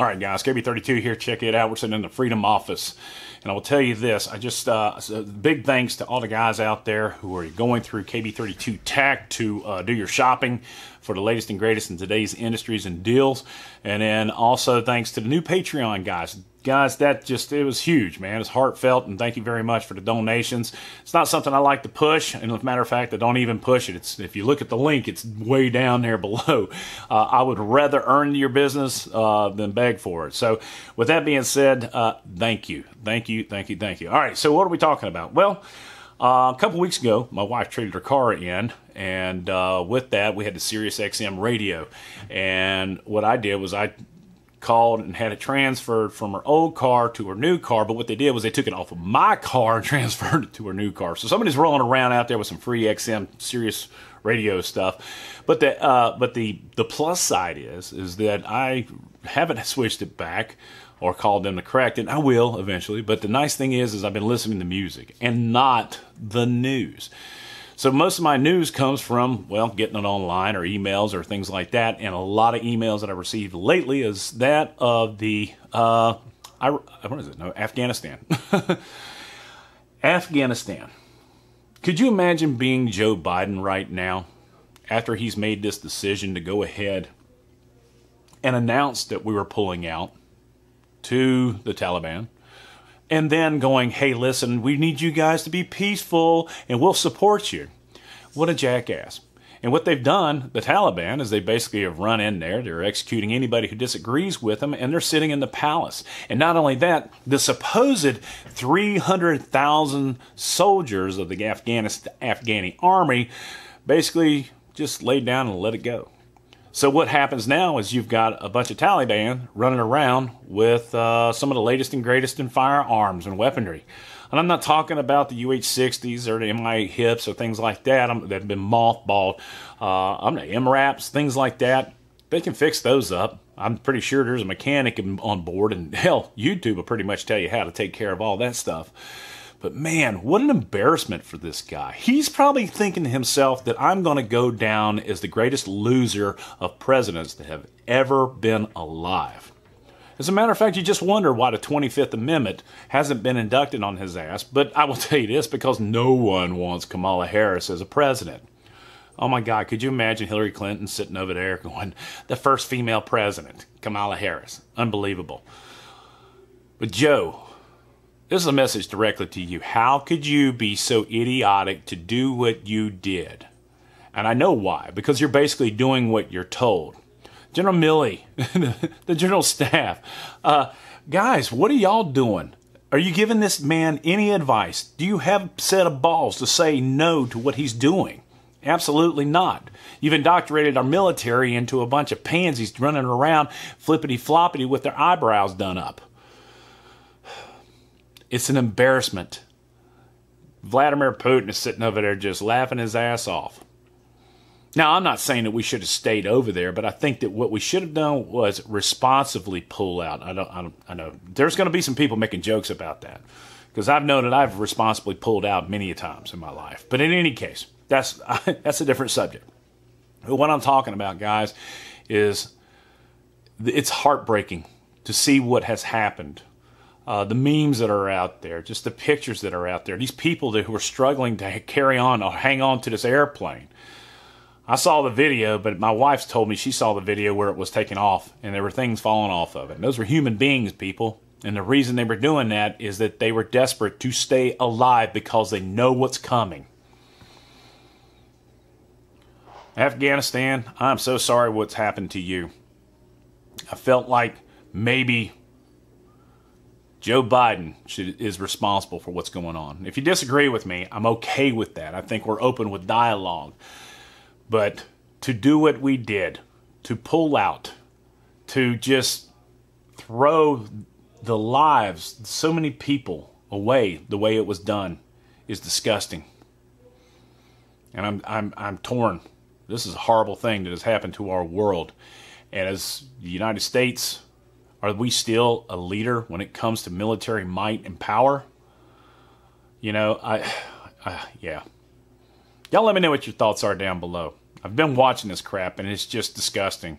All right, guys, KB32 here. Check it out. We're sitting in the Freedom office. And I will tell you this I just, uh, big thanks to all the guys out there who are going through KB32 Tac to uh, do your shopping for the latest and greatest in today's industries and deals. And then also thanks to the new Patreon guys guys, that just it was huge, man. It's heartfelt, and thank you very much for the donations. It's not something I like to push, and as a matter of fact, I don't even push it. It's if you look at the link, it's way down there below. Uh, I would rather earn your business uh, than beg for it. So, with that being said, uh, thank you, thank you, thank you, thank you. All right, so what are we talking about? Well. Uh, a couple weeks ago, my wife traded her car in, and uh, with that, we had the Sirius XM radio. And what I did was I called and had it transferred from her old car to her new car. But what they did was they took it off of my car and transferred it to her new car. So somebody's rolling around out there with some free XM Sirius radio stuff. But the uh, but the the plus side is is that I haven't switched it back or called them to correct it. I will eventually. But the nice thing is is I've been listening to music and not the news. So most of my news comes from, well, getting it online or emails or things like that. And a lot of emails that I received lately is that of the, uh, I, what is it? No, Afghanistan. Afghanistan. Could you imagine being Joe Biden right now after he's made this decision to go ahead and announce that we were pulling out to the Taliban? And then going, hey, listen, we need you guys to be peaceful and we'll support you. What a jackass. And what they've done, the Taliban, is they basically have run in there. They're executing anybody who disagrees with them, and they're sitting in the palace. And not only that, the supposed 300,000 soldiers of the Afghanistan, Afghani army basically just laid down and let it go. So what happens now is you've got a bunch of Taliban running around with uh, some of the latest and greatest in firearms and weaponry. And I'm not talking about the UH-60s or the MI HIPs or things like that that have been mothballed. Uh, I'm the MRAPs, things like that. They can fix those up. I'm pretty sure there's a mechanic on board, and hell, YouTube will pretty much tell you how to take care of all that stuff. But man, what an embarrassment for this guy. He's probably thinking to himself that I'm going to go down as the greatest loser of presidents that have ever been alive. As a matter of fact, you just wonder why the 25th Amendment hasn't been inducted on his ass. But I will tell you this because no one wants Kamala Harris as a president. Oh my God, could you imagine Hillary Clinton sitting over there going, the first female president, Kamala Harris? Unbelievable. But Joe, this is a message directly to you. How could you be so idiotic to do what you did? And I know why, because you're basically doing what you're told. General Milley, the general staff, uh, guys, what are y'all doing? Are you giving this man any advice? Do you have a set of balls to say no to what he's doing? Absolutely not. You've indoctrinated our military into a bunch of pansies running around flippity floppity with their eyebrows done up. It's an embarrassment. Vladimir Putin is sitting over there just laughing his ass off. Now, I'm not saying that we should have stayed over there, but I think that what we should have done was responsibly pull out. I don't, I, don't, I know there's going to be some people making jokes about that because I've known that I've responsibly pulled out many a times in my life. But in any case, that's that's a different subject. But what I'm talking about, guys, is it's heartbreaking to see what has happened uh, the memes that are out there, just the pictures that are out there, these people that who are struggling to carry on or hang on to this airplane. I saw the video, but my wife's told me she saw the video where it was taken off and there were things falling off of it. And those were human beings, people. And the reason they were doing that is that they were desperate to stay alive because they know what's coming. Afghanistan, I'm so sorry what's happened to you. I felt like maybe Joe Biden should, is responsible for what's going on. If you disagree with me, I'm okay with that. I think we're open with dialogue. But to do what we did, to pull out, to just throw the lives, so many people away the way it was done is disgusting. And I'm I'm I'm torn. This is a horrible thing that has happened to our world. And as the United States are we still a leader when it comes to military might and power? You know, I, yeah. Y'all let me know what your thoughts are down below. I've been watching this crap and it's just disgusting.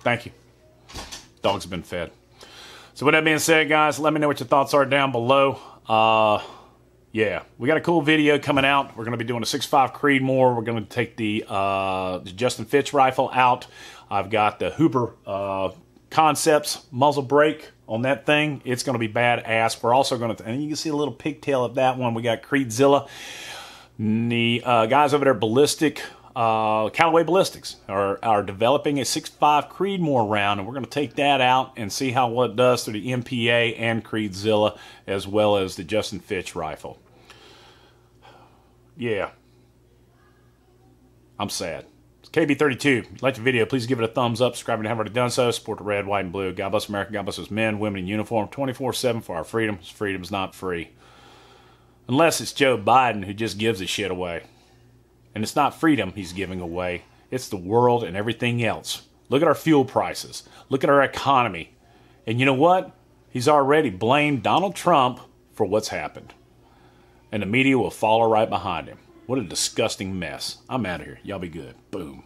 Thank you. Dogs have been fed. So with that being said, guys, let me know what your thoughts are down below. Uh, yeah, we got a cool video coming out. We're going to be doing a 6.5 Creedmoor. We're going to take the, uh, the Justin Fitch rifle out. I've got the Hooper uh, Concepts muzzle brake on that thing. It's going to be badass. We're also going to, and you can see a little pigtail of that one. We got Creedzilla. The uh, guys over there, Ballistic, uh, Callaway Ballistics, are, are developing a 6.5 Creedmoor round, and we're going to take that out and see how well it does through the MPA and Creedzilla, as well as the Justin Fitch rifle. Yeah. I'm sad. KB32, if you like the video, please give it a thumbs up. Subscribe if you haven't already done so. Support the red, white, and blue. God bless America. God bless us men, women in uniform 24 7 for our freedom. Freedom's not free. Unless it's Joe Biden who just gives his shit away. And it's not freedom he's giving away, it's the world and everything else. Look at our fuel prices. Look at our economy. And you know what? He's already blamed Donald Trump for what's happened. And the media will follow right behind him. What a disgusting mess. I'm out of here. Y'all be good. Boom.